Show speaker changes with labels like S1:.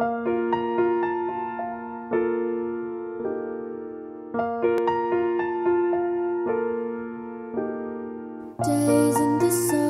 S1: Days in the sun,